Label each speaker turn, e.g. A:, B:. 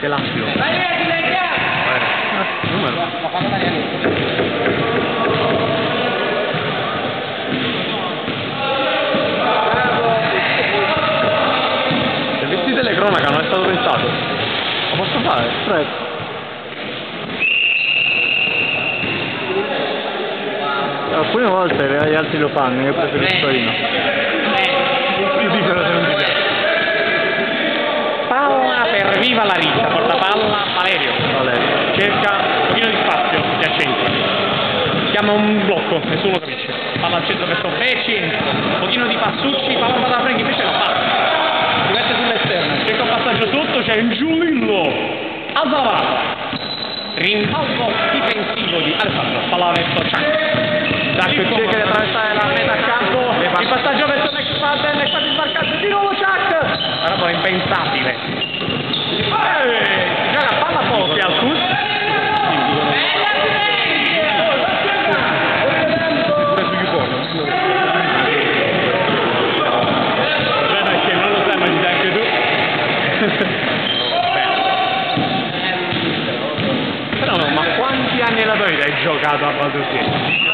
A: che l'ampio se Servizi delle cronaca non è stato pensato.
B: Lo posso fare? Prego. Alcune volte gli altri lo fanno, io preferisco io.
A: Più piccolo se non Palla viva la rissa, porta palla, Valerio.
B: Valerio.
A: Cerca un pochino di spazio, si accentra. Chiama un blocco, nessuno capisce. Palla al centro verso entra. Un pochino di passucci, palla la Franchi, invece lo fa. Si mette sull'esterno, cerca un passaggio sotto, c'è un Giulillo. Azavara. Rimbalzo difensivo di Alessandro, palla verso Cian. Zacco cerca di attraversare la metà campo. Il passaggio verso Next Padden, Next Padden sbarcato di nuovo Chuck! Una roba impensabile. Eh, si gioca palla pochi al tu. Però no, ma quanti anni alla tua hai giocato a Baldur's?